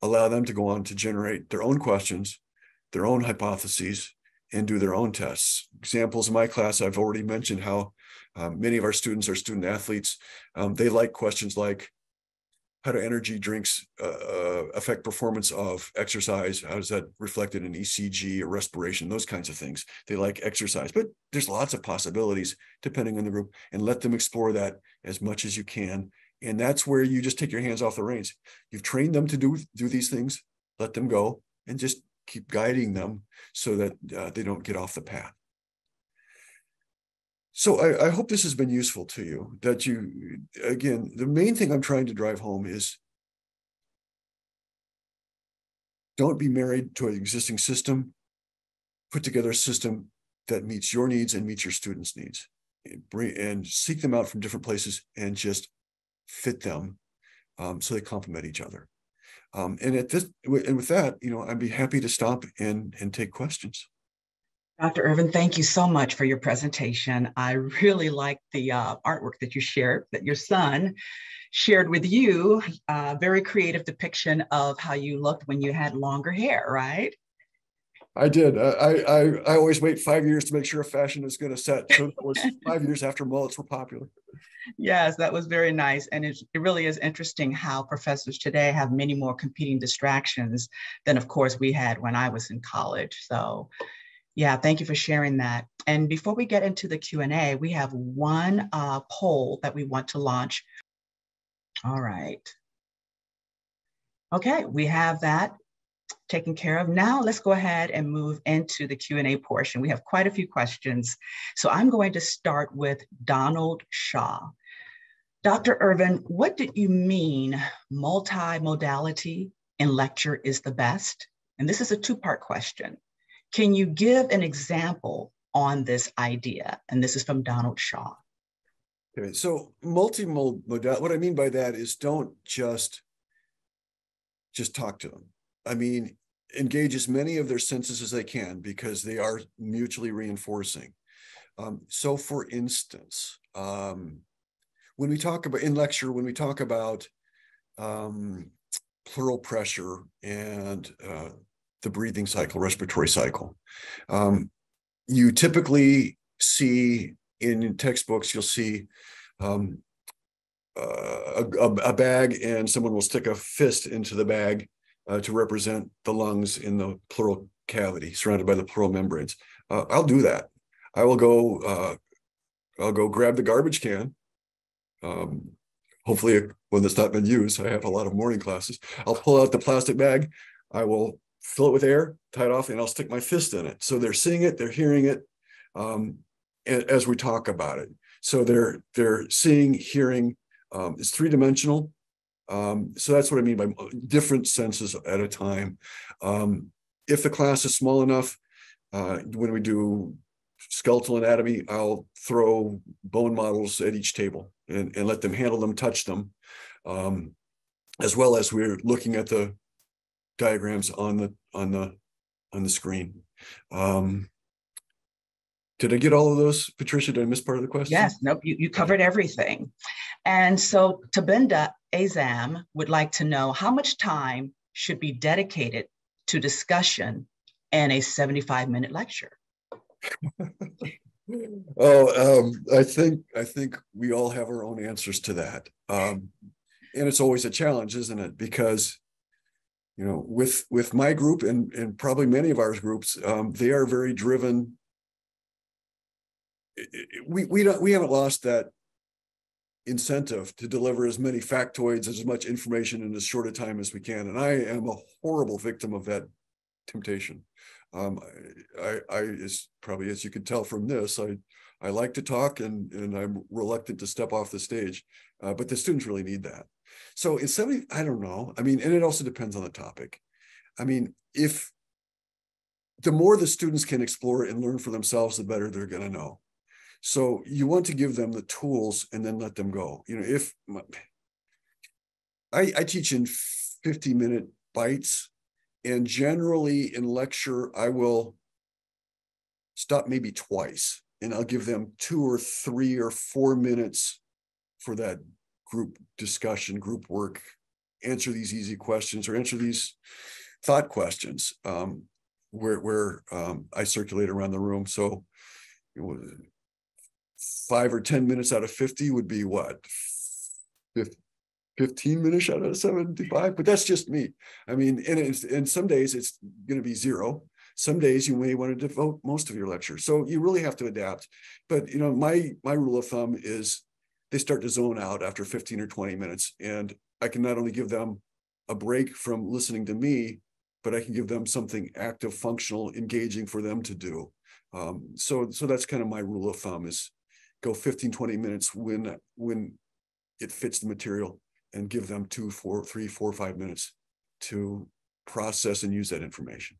allow them to go on to generate their own questions, their own hypotheses, and do their own tests. Examples in my class, I've already mentioned how um, many of our students are student athletes. Um, they like questions like, how do energy drinks uh, uh affect performance of exercise? How does that reflected in ECG or respiration? Those kinds of things. They like exercise, but there's lots of possibilities depending on the group, and let them explore that as much as you can. And that's where you just take your hands off the reins. You've trained them to do do these things. Let them go and just keep guiding them so that uh, they don't get off the path. So I, I, hope this has been useful to you. That you, again, the main thing I'm trying to drive home is don't be married to an existing system. Put together a system that meets your needs and meets your students' needs, and, bring, and seek them out from different places and just fit them um, so they complement each other. Um, and at this, and with that, you know, I'd be happy to stop and and take questions. Dr. Urven, thank you so much for your presentation. I really like the uh, artwork that you shared, that your son shared with you. Uh, very creative depiction of how you looked when you had longer hair, right? I did. Uh, I, I I always wait five years to make sure a fashion is going to set. So it was five years after mullets were popular. Yes, that was very nice. And it, it really is interesting how professors today have many more competing distractions than, of course, we had when I was in college. So yeah, thank you for sharing that. And before we get into the Q&A, we have one uh, poll that we want to launch. All right. Okay, we have that taken care of. Now let's go ahead and move into the Q&A portion. We have quite a few questions. So I'm going to start with Donald Shaw. Dr. Urven, what did you mean multimodality in lecture is the best? And this is a two-part question. Can you give an example on this idea? And this is from Donald Shaw. So multimodal, what I mean by that is don't just just talk to them. I mean, engage as many of their senses as they can because they are mutually reinforcing. Um, so, for instance, um, when we talk about in lecture, when we talk about um, pleural pressure and uh, the breathing cycle, respiratory cycle. Um, you typically see in textbooks, you'll see um, uh, a, a, bag and someone will stick a fist into the bag uh, to represent the lungs in the pleural cavity surrounded by the pleural membranes. Uh, I'll do that. I will go, uh, I'll go grab the garbage can. Um, hopefully one that's not been used. I have a lot of morning classes. I'll pull out the plastic bag. I will fill it with air, tie it off, and I'll stick my fist in it. So they're seeing it, they're hearing it um, as we talk about it. So they're they're seeing, hearing. Um, it's three dimensional. Um, so that's what I mean by different senses at a time. Um, if the class is small enough, uh, when we do skeletal anatomy, I'll throw bone models at each table and, and let them handle them, touch them, um, as well as we're looking at the diagrams on the on the on the screen. Um, did I get all of those, Patricia? Did I miss part of the question? Yes, nope, you, you covered everything. And so Tabinda Azam would like to know how much time should be dedicated to discussion in a 75 minute lecture? oh, um, I think I think we all have our own answers to that, um, and it's always a challenge, isn't it? Because you know, with with my group and and probably many of our groups, um, they are very driven. We we don't we haven't lost that incentive to deliver as many factoids as much information in as short a time as we can, and I am a horrible victim of that temptation. Um, I, I, is probably as you can tell from this, I, I like to talk and, and I'm reluctant to step off the stage, uh, but the students really need that. So in 70, I don't know. I mean, and it also depends on the topic. I mean, if the more the students can explore and learn for themselves, the better they're going to know. So you want to give them the tools and then let them go. You know, if I, I teach in 50 minute bites, and generally in lecture, I will stop maybe twice and I'll give them two or three or four minutes for that group discussion, group work, answer these easy questions or answer these thought questions um, where, where um, I circulate around the room. So five or 10 minutes out of 50 would be what? 15 minutes out of 75, but that's just me. I mean, and, and some days it's going to be zero. Some days you may want to devote most of your lecture. So you really have to adapt. But, you know, my, my rule of thumb is they start to zone out after 15 or 20 minutes. And I can not only give them a break from listening to me, but I can give them something active, functional, engaging for them to do. Um, so, so that's kind of my rule of thumb is go 15, 20 minutes when, when it fits the material and give them two, four, three, four, five minutes to process and use that information.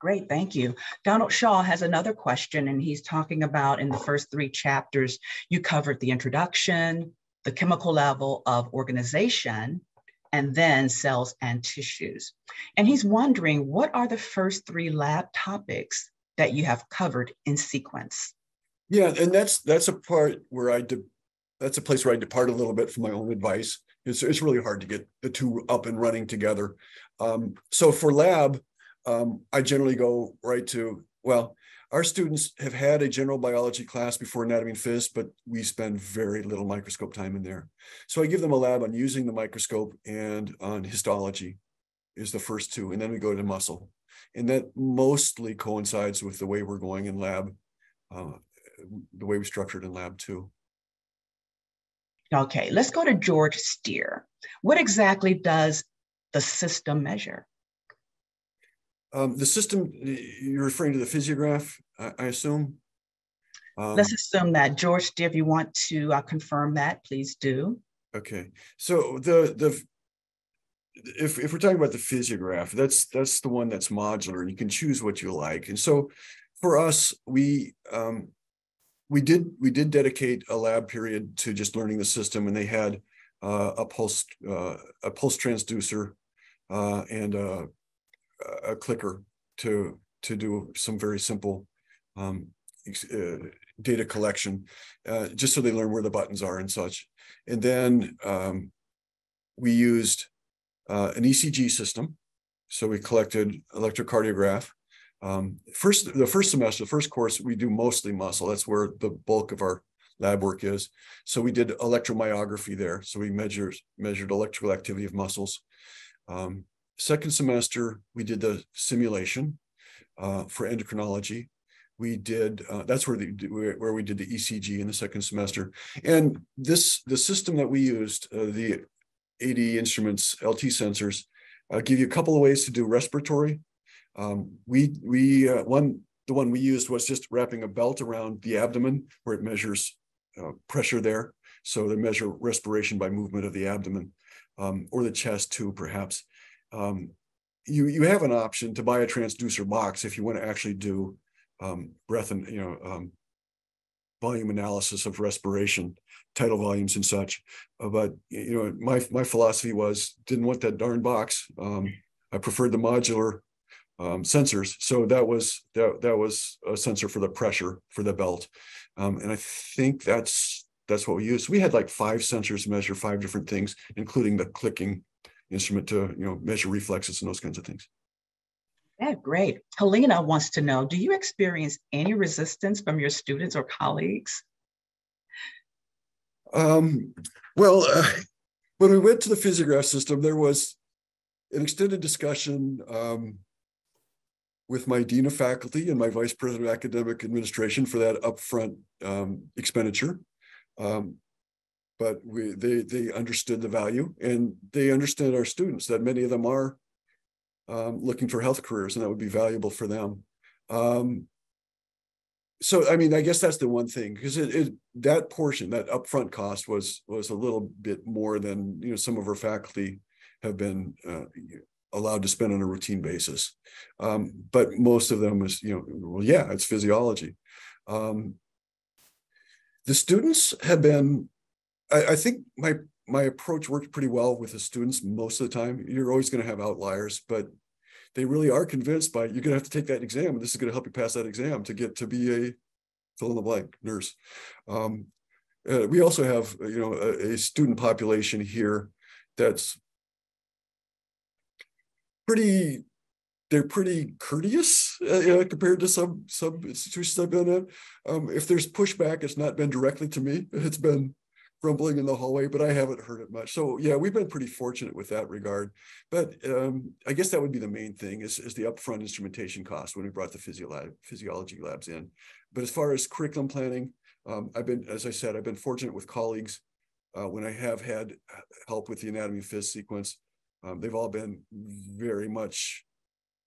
Great, thank you. Donald Shaw has another question, and he's talking about in the first three chapters, you covered the introduction, the chemical level of organization, and then cells and tissues. And he's wondering what are the first three lab topics that you have covered in sequence? Yeah, and that's that's a part where I de- that's a place where I depart a little bit from my own advice. It's it's really hard to get the two up and running together. Um, so for lab, um, I generally go right to, well, our students have had a general biology class before anatomy and phys, but we spend very little microscope time in there. So I give them a lab on using the microscope and on histology is the first two. And then we go to muscle. And that mostly coincides with the way we're going in lab, uh, the way we structured in lab too. Okay, let's go to George Steer. What exactly does the system measure? Um, the system, you're referring to the physiograph, I, I assume? Um, Let's assume that. George, if you want to uh, confirm that, please do. Okay. So the, the, if, if we're talking about the physiograph, that's that's the one that's modular and you can choose what you like. And so for us, we um, we did we did dedicate a lab period to just learning the system, and they had uh, a pulse uh, a pulse transducer uh, and a a clicker to to do some very simple um, uh, data collection, uh, just so they learn where the buttons are and such. And then um, we used uh, an ECG system. So we collected electrocardiograph. Um, first, the first semester, the first course, we do mostly muscle. That's where the bulk of our lab work is. So we did electromyography there. So we measured measured electrical activity of muscles. Um, Second semester, we did the simulation uh, for endocrinology. We did, uh, that's where, the, where we did the ECG in the second semester. And this, the system that we used, uh, the ADInstruments, LT sensors, I'll give you a couple of ways to do respiratory. Um, we we uh, one the one we used was just wrapping a belt around the abdomen where it measures uh, pressure there. So they measure respiration by movement of the abdomen um, or the chest too, perhaps. Um, you you have an option to buy a transducer box if you want to actually do um, breath and you know um, volume analysis of respiration, tidal volumes and such. Uh, but you know, my my philosophy was didn't want that darn box. Um, I preferred the modular um, sensors. So that was that that was a sensor for the pressure for the belt, um, and I think that's that's what we used. We had like five sensors measure five different things, including the clicking instrument to you know measure reflexes and those kinds of things. Yeah, great. Helena wants to know, do you experience any resistance from your students or colleagues? Um, well, uh, when we went to the physiograph system, there was an extended discussion um, with my dean of faculty and my vice president of academic administration for that upfront um, expenditure. Um, but we, they, they understood the value and they understand our students that many of them are um, looking for health careers, and that would be valuable for them. Um, so, I mean, I guess that's the one thing because it, it, that portion, that upfront cost, was was a little bit more than you know some of our faculty have been uh, allowed to spend on a routine basis. Um, but most of them was, you know, well, yeah, it's physiology. Um, the students have been, I, I think my my approach worked pretty well with the students most of the time. You're always going to have outliers, but they really are convinced by you're going to have to take that exam, and this is going to help you pass that exam to get to be a fill in the blank nurse. Um, uh, we also have you know a, a, student population here that's pretty they're pretty courteous uh, compared to some some institutions I've been in. Um, if there's pushback, it's not been directly to me. It's been grumbling in the hallway, but I haven't heard it much. So yeah, we've been pretty fortunate with that regard. But um, I guess that would be the main thing is, is the upfront instrumentation cost when we brought the physio lab, physiology labs in. But as far as curriculum planning, um, I've been, as I said, I've been fortunate with colleagues uh, when I have had help with the anatomy phys sequence. Um, they've all been very much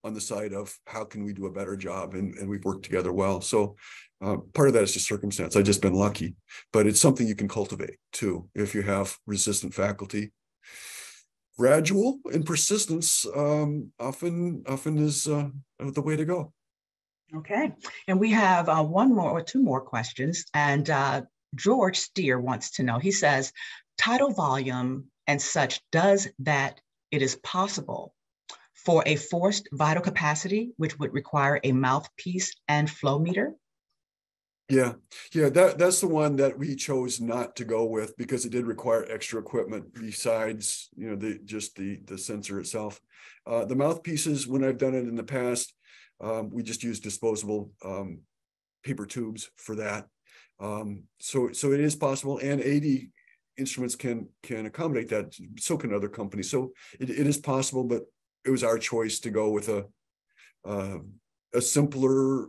on the side of how can we do a better job and, and we've worked together well. So uh, part of that is just circumstance. I've just been lucky but it's something you can cultivate too if you have resistant faculty. Gradual and persistence um, often often is uh, the way to go. Okay and we have uh, one more or two more questions and uh, george steer wants to know. He says tidal volume and such does that it is possible for a forced vital capacity, which would require a mouthpiece and flow meter? Yeah, yeah, that that's the one that we chose not to go with because it did require extra equipment besides you know the just the the sensor itself. Uh, the mouthpieces, when I've done it in the past, um, we just use disposable um, paper tubes for that. Um, so so it is possible, and AD instruments can can accommodate that. So can other companies. So it, it is possible, but it was our choice to go with a uh, a simpler,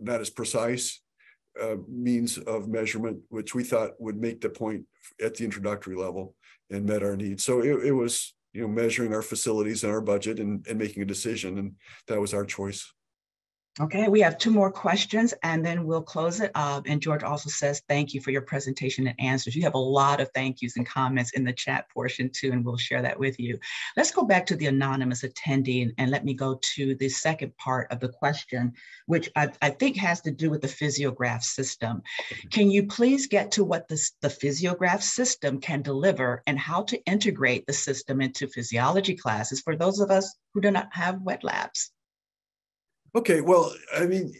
not as precise uh, means of measurement, which we thought would make the point at the introductory level and met our needs. So it, it was you know measuring our facilities and our budget and, and making a decision, and that was our choice. Okay, we have two more questions and then we'll close it up. And George also says, thank you for your presentation and answers. You have a lot of thank yous and comments in the chat portion too, and we'll share that with you. Let's go back to the anonymous attendee and, let me go to the second part of the question, which I, I think has to do with the physiograph system. Can you please get to what this, the physiograph system can deliver and how to integrate the system into physiology classes for those of us who do not have wet labs? Okay, well, I mean,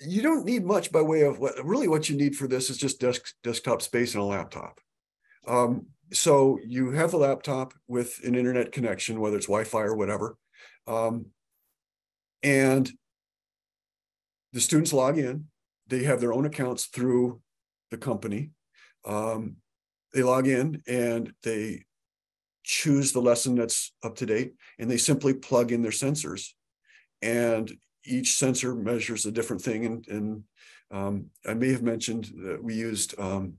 you don't need much by way of what really what you need for this is just desk, desktop space and a laptop. Um, so you have a laptop with an internet connection, whether it's Wi-Fi or whatever, um, and the students log in. They have their own accounts through the company. Um, they log in and they choose the lesson that's up to date, and they simply plug in their sensors and each sensor measures a different thing. And, and um, I may have mentioned that we used um,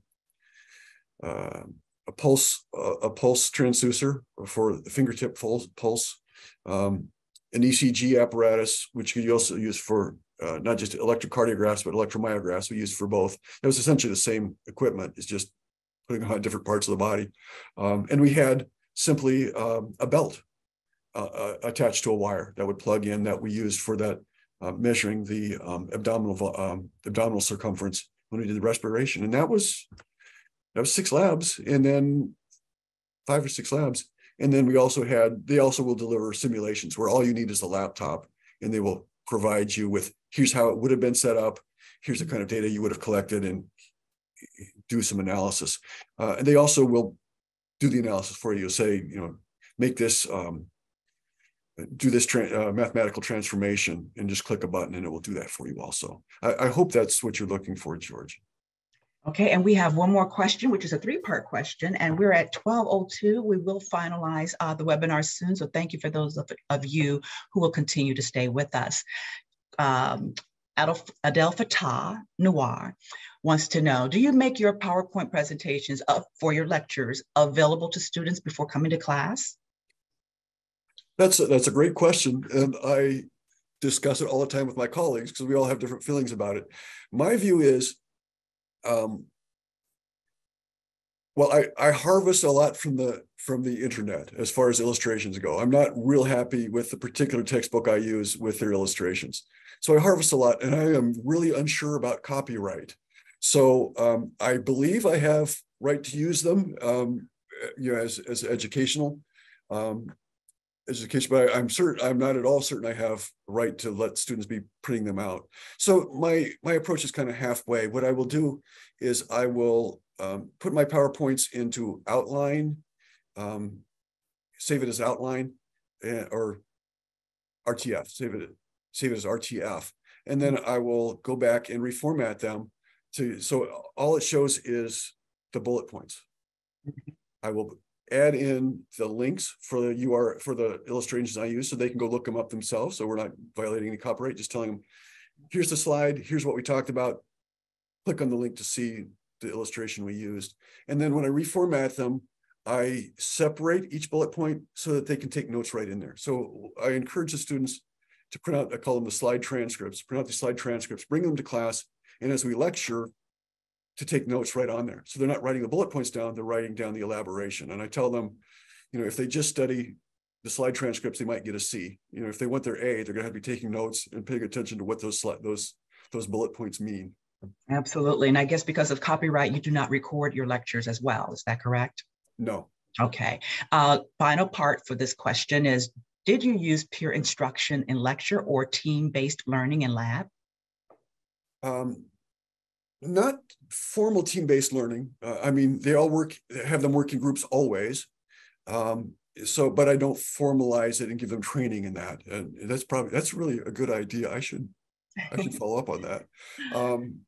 uh, a pulse, uh, a pulse transducer for the fingertip pulse, um, an ECG apparatus, which you also use for uh, not just electrocardiographs, but electromyographs we use for both. It was essentially the same equipment. It's just putting on different parts of the body. Um, and we had simply um, a belt uh, uh, attached to a wire that would plug in that we used for that uh, measuring the um, abdominal um, abdominal circumference when we did the respiration. And that was that was six labs, and then five or six labs. And then we also had they also will deliver simulations where all you need is a laptop, and they will provide you with here's how it would have been set up, here's the kind of data you would have collected, and do some analysis. Uh, and they also will do the analysis for you. Say, you know, make this um, do this tra- uh, mathematical transformation and just click a button and it will do that for you also. I, I, hope that's what you're looking for, George. Okay, and we have one more question, which is a three-part question, and we're at 12.02. We will finalize uh, the webinar soon, so thank you for those of, of you who will continue to stay with us. Um, Adel Fatah Noir wants to know, do you make your PowerPoint presentations up for your lectures available to students before coming to class? That's a, that's a great question, and I discuss it all the time with my colleagues because we all have different feelings about it. My view is, um, well, I, I harvest a lot from the from the internet as far as illustrations go. I'm not real happy with the particular textbook I use with their illustrations. So I harvest a lot, and I am really unsure about copyright. So um, I believe I have right to use them, um, you know, as as educational. Um, education, but I, am certain I'm not at all certain I have right to let students be printing them out. So my my approach is kind of halfway. What I will do is I will um, put my PowerPoints into outline, um, save it as outline, uh, or RTF, save it save it as RTF, and then I will go back and reformat them to so all it shows is the bullet points. Mm-hmm. I will add in the links for the UR for the illustrations I use so they can go look them up themselves. So we're not violating any copyright, just telling them, here's the slide, here's what we talked about. Click on the link to see the illustration we used. And then when I reformat them, I separate each bullet point so that they can take notes right in there. So I encourage the students to print out, I call them the slide transcripts, print out the slide transcripts, bring them to class. And as we lecture, to take notes right on there. So they're not writing the bullet points down, they're writing down the elaboration. And I tell them, you know, if they just study the slide transcripts, they might get a C. You know, if they want their A, they're going to have to be taking notes and paying attention to what those those those bullet points mean. Absolutely. And I guess because of copyright, you do not record your lectures as well. Is that correct? No. Okay. Uh, final part for this question is, did you use peer instruction in lecture or team-based learning in lab? Um, not formal team-based learning. Uh, I mean, they all work, have them work in groups always. Um, so, but I don't formalize it and give them training in that. And that's probably, that's really a good idea. I should, I should follow up on that. Um,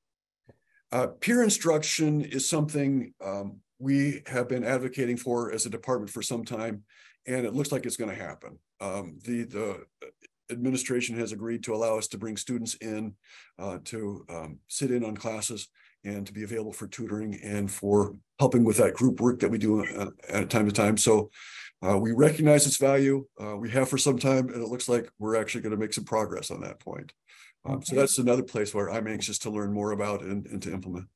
uh, peer instruction is something um, we have been advocating for as a department for some time, and it looks like it's going to happen. Um, the the administration has agreed to allow us to bring students in uh, to um, sit in on classes and to be available for tutoring and for helping with that group work that we do uh, at a time to time. So uh, we recognize its value. Uh, we have for some time, and it looks like we're actually going to make some progress on that point. Um, okay. So that's another place where I'm anxious to learn more about and, and to implement.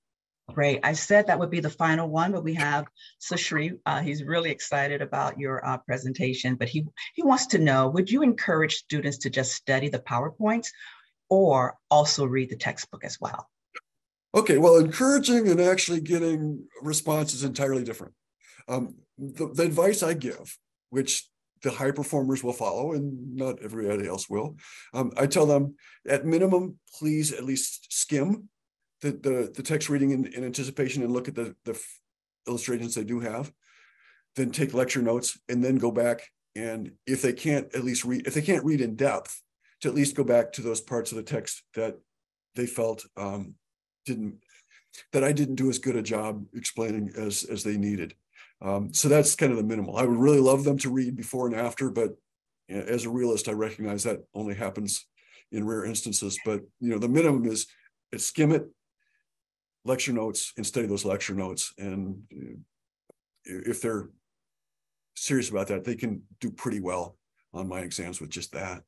Great. I said that would be the final one, but we have Sashri. Uh, he's really excited about your uh, presentation, but he, he wants to know, would you encourage students to just study the PowerPoints or also read the textbook as well? Okay, well, encouraging and actually getting response is entirely different. Um, the, the advice I give, which the high performers will follow and not everybody else will, um, I tell them at minimum, please at least skim the, the, the text reading in, in anticipation and look at the, the illustrations they do have, then take lecture notes and then go back and if they can't at least read, if they can't read in depth, to at least go back to those parts of the text that they felt um, didn't, that I didn't do as good a job explaining as, as they needed. Um, so that's kind of the minimal. I would really love them to read before and after, but as a realist, I recognize that only happens in rare instances. But you know, the minimum is, is skim it, lecture notes and study those lecture notes and if they're serious about that, they can do pretty well on my exams with just that.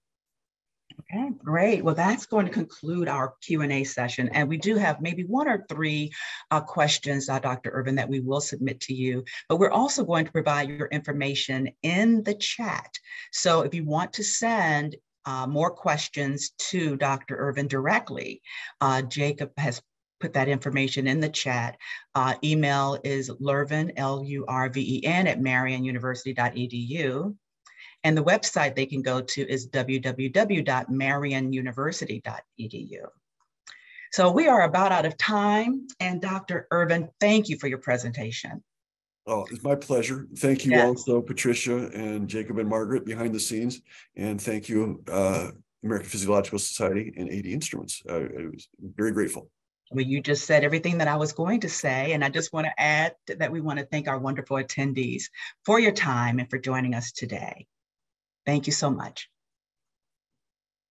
Okay, great. Well, that's going to conclude our Q&A session. And we do have maybe one or three uh, questions, uh, Dr. Urven, that we will submit to you. But we're also going to provide your information in the chat. So if you want to send uh, more questions to Dr. Urven directly, uh, Jacob has put that information in the chat. Uh, email is lurven, L-U-R-V-E-N at marianuniversity.edu. And the website they can go to is www.marianuniversity.edu. So we are about out of time. And Dr. Urven, thank you for your presentation. Oh, it's my pleasure. Thank you yes. also, Patricia and Jacob and Margaret behind the scenes. And thank you, uh, American Physiological Society and ADInstruments. Uh, I was very grateful. Well, you just said everything that I was going to say. And I just want to add that we want to thank our wonderful attendees for your time and for joining us today. Thank you so much.